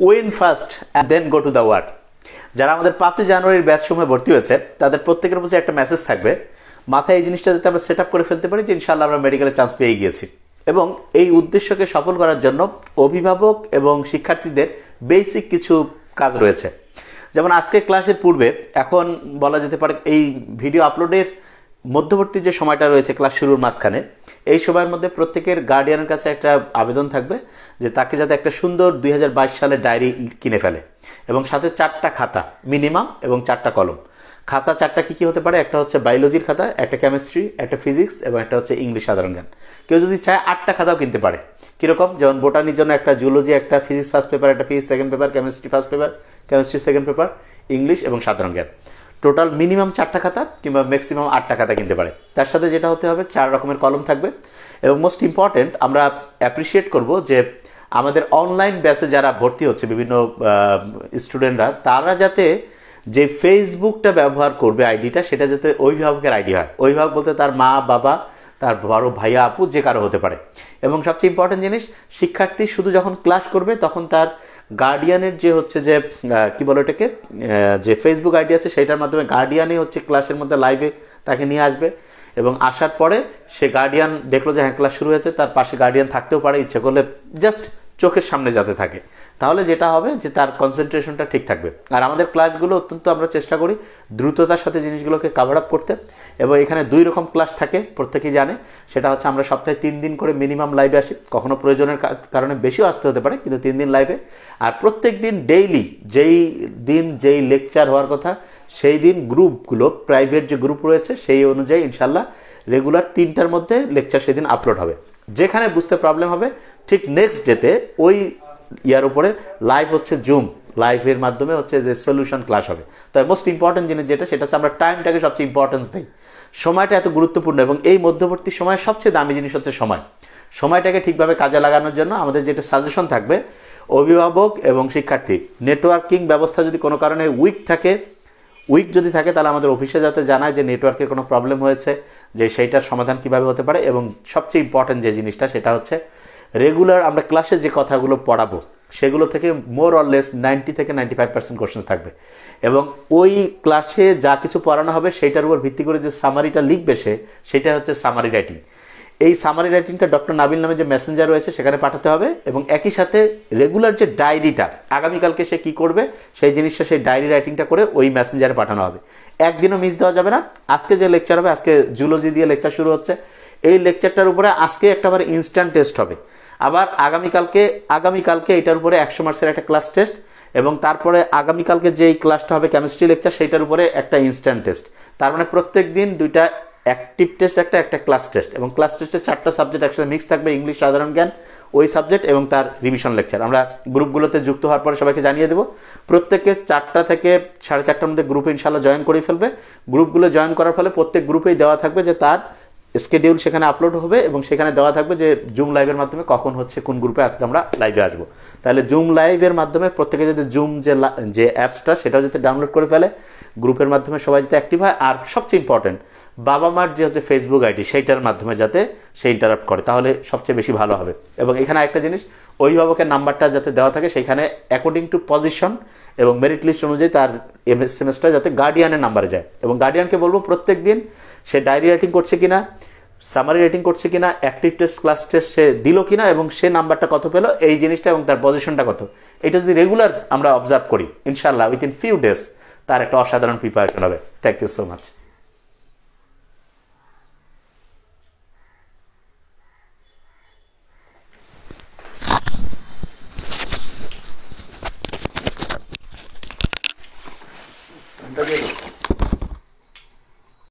Win first and then go to the word যারা আমাদের পাঁচই জানুয়ারির ব্যাচ সময় ভর্তি হয়েছে, তাদের প্রত্যেকের উপর একটা মেসেজ থাকবে। মাথায় এই জিনিসটা যাতে আমরা সেট করে ফেলতে পারি যে ইনশাল্লাহ আমরা মেডিকেলে চান্স পেয়ে গিয়েছি। এবং এই উদ্দেশ্যকে সফল করার জন্য অভিভাবক এবং শিক্ষার্থীদের বেসিক কিছু কাজ রয়েছে। যেমন আজকে ক্লাসের পূর্বে, এখন বলা যেতে পারে এই ভিডিও আপলোডের মধ্যবর্তী যে সময়টা রয়েছে ক্লাস শুরুর মাঝখানে, এই সময়ের মধ্যে প্রত্যেকের গার্ডিয়ানের কাছে একটা আবেদন থাকবে যে তাকে যাতে একটা সুন্দর দুই সালের ডায়েরি কিনে ফেলে। এবং সাথে চারটা খাতা মিনিমাম এবং চারটা কলম খাতা চারটা কী কী হতে পারে? একটা হচ্ছে বায়োলজির খাতা, একটা কেমিস্ট্রি একটা ফিজিক্স এবং একটা হচ্ছে ইংলিশ সাধারণ জ্ঞান। কেউ যদি চায় আটটা খাতাও কিনতে পারে। কীরকম? যেমন বোটানির জন্য একটা জুলজি একটা ফিজিক্স ফার্স্ট পেপার একটা physics second paper chemistry first paper chemistry second paper English এবং সাধারণ জ্ঞান। টোটাল মিনিমাম চারটা খাতা কিংবা ম্যাক্সিমাম আটটা খাতা কিনতে পারে। তার সাথে যেটা হতে হবে, চার রকমের কলম থাকবে। এবং মোস্ট ইম্পর্টেন্ট আমরা অ্যাপ্রিসিয়েট করব যে আমাদের অনলাইন ব্যাচে যারা ভর্তি হচ্ছে, বিভিন্ন স্টুডেন্টরা তারা যাতে যে ফেসবুকটা ব্যবহার করবে আইডিটা সেটা যাতে অভিভাবকের আইডি হয়। অভিভাবক বলতে তার মা, বাবা, তার বড় ভাইয়া আপু, যে কারও হতে পারে। এবং সবচেয়ে ইম্পর্টেন্ট জিনিস, শিক্ষার্থী শুধু যখন ক্লাস করবে, তখন তার গার্ডিয়ানের যে হচ্ছে যে কি বলো এটাকে যে ফেসবুক আইডি আছে সেটার মাধ্যমে গার্ডিয়ানই হচ্ছে ক্লাসের মধ্যে লাইভে তাকে নিয়ে আসবে। এবং আসার পরে সে গার্ডিয়ান দেখল যে হ্যাঁ ক্লাস শুরু হয়েছে, তার পাশে গার্ডিয়ান থাকতেও পারে, ইচ্ছে করলে জাস্ট চোখের সামনে যাতে থাকে। তাহলে যেটা হবে যে তার কনসেন্ট্রেশনটা ঠিক থাকবে। আর আমাদের ক্লাসগুলো অত্যন্ত আমরা চেষ্টা করি দ্রুততার সাথে জিনিসগুলোকে কাভার আপ করতে। এবং এখানে দুই রকম ক্লাস থাকে, প্রত্যেকেই জানে। সেটা হচ্ছে আমরা সপ্তাহে তিন দিন করে মিনিমাম লাইভে আসি। কখনো প্রয়োজনের কারণে বেশিও আসতে হতে পারে, কিন্তু তিন দিন লাইভে আর প্রত্যেক দিন ডেইলি যেই দিন যেই লেকচার হওয়ার কথা, সেই দিন গ্রুপগুলো প্রাইভেট যে গ্রুপ রয়েছে, সেই অনুযায়ী ইনশাল্লাহ রেগুলার তিনটার মধ্যে লেকচার সেদিন আপলোড হবে। যেখানে বুঝতে প্রবলেম হবে, ঠিক নেক্সট ডেতে ওই ইয়ার উপরে লাইভ হচ্ছে জুম লাইভের মাধ্যমে হচ্ছে যে সলিউশন ক্লাস হবে। তবে মোস্ট ইম্পর্টেন্ট জিনিস যেটা, সেটা হচ্ছে আমরা টাইমটাকে সবচেয়ে ইম্পর্টেন্স দিই। সময়টা এত গুরুত্বপূর্ণ এবং এই মধ্যবর্তী সময় সবচেয়ে দামি জিনিস হচ্ছে সময়। সময়টাকে ঠিকভাবে কাজে লাগানোর জন্য আমাদের যেটা সাজেশন থাকবে, অভিভাবক এবং শিক্ষার্থী। নেটওয়ার্কিং ব্যবস্থা যদি কোনো কারণে উইক থাকে উইক যদি থাকে, তাহলে আমাদের অফিসে যাতে জানায় যে নেটওয়ার্কের কোনো প্রবলেম হয়েছে, যে সেইটার সমাধান কীভাবে হতে পারে এবং সবচেয়ে ইম্পর্টেন্ট যে জিনিসটা, সেটা হচ্ছে রেগুলার আমরা ক্লাসে যে কথাগুলো পড়াবো, সেগুলো থেকে মোর অর লেস নাইনটি থেকে নাইনটি ফাইভ পার্সেন্ট কোশ্চেন থাকবে। এবং ওই ক্লাসে যা কিছু পড়ানো হবে, সেইটার উপর ভিত্তি করে যে সামারিটা লিখবে সে, সেটা হচ্ছে সামারি রাইটিং এই সামারি রাইটিংটা ডক্টর নাবিল নামে যে মেসেঞ্জার রয়েছে, সেখানে পাঠাতে হবে এবং একই সাথে রেগুলার যে ডায়েরিটা আগামীকালকে সে কি করবে, সেই জিনিসটা সেই ডায়েরি রাইটিংটা করে ওই মেসেঞ্জারে পাঠানো হবে। একদিনও মিস দেওয়া যাবে না। আজকে যে লেকচার হবে, আজকে জুলজি দিয়ে লেকচার শুরু হচ্ছে। এই লেকচারটার উপরে আজকে একটাবার ইনস্ট্যান্ট টেস্ট হবে। আবার আগামীকালকে আগামীকালকে এটার উপরে একশো মার্কসের একটা ক্লাস টেস্ট এবং তারপরে আগামীকালকে যেই ক্লাসটা হবে কেমিস্ট্রি লেকচার সেইটার উপরে একটা ইনস্ট্যান্ট টেস্ট তার মানে প্রত্যেক দিন দুইটা অ্যাক্টিভ টেস্ট একটা একটা ক্লাস টেস্ট এবং ক্লাস টেস্টের চারটা সাবজেক্ট একসাথে মিক্স থাকবে ইংলিশ সাধারণ জ্ঞান, ওই সাবজেক্ট এবং তার রিভিশন লেকচার আমরা গ্রুপগুলোতে যুক্ত হওয়ার পরে সবাইকে জানিয়ে দেবো প্রত্যেককে চারটা থেকে সাড়ে চারটার মধ্যে গ্রুপে ইনশাল্লাহ জয়েন করে ফেলবে। গ্রুপগুলো জয়েন করার ফলে প্রত্যেক গ্রুপেই দেওয়া থাকবে যে তার স্কেডিউল সেখানে আপলোড হবে এবং সেখানে দেওয়া থাকবে যে জুম লাইভের মাধ্যমে কখন হচ্ছে কোন গ্রুপে আজকে আমরা লাইভে আসব। তাহলে জুম লাইভের মাধ্যমে প্রত্যেকে যদি জুম যে যে অ্যাপসটা সেটাও যাতে ডাউনলোড করে ফেলে গ্রুপের মাধ্যমে সবাই যাতে অ্যাক্টিভ হয়। আর সবচেয়ে ইম্পর্টেন্ট বাবা মার যে হচ্ছে ফেসবুক আইডি সেইটার মাধ্যমে যাতে সে ইন্টারাপ্ট করে, তাহলে সবচেয়ে বেশি ভালো হবে। এবং এখানে একটা জিনিস, অভিভাবকের নাম্বারটা যাতে দেওয়া থাকে, সেখানে অ্যাকর্ডিং টু পজিশন এবং মেরিট লিস্ট অনুযায়ী তার এম এস এম এসটা যাতে গার্ডিয়ানের নাম্বারে যায়। এবং গার্ডিয়ানকে বলব প্রত্যেক দিন সে ডায়েরি রাইটিং করছে কিনা সামারি রেটিং করছে কিনা অ্যাক্টিভ টেস্ট ক্লাস টেস্ট সে দিল কিনা এবং সে নাম্বারটা কত পেল, এই জিনিসটা এবং তার পজিশনটা কত। এটা যদি রেগুলার আমরা অবজার্ভ করি ইনশাল্লাহ উইথিন ফিউ ডেজ তার একটা অসাধারণ প্রিপারেশন হবে। Thank you so much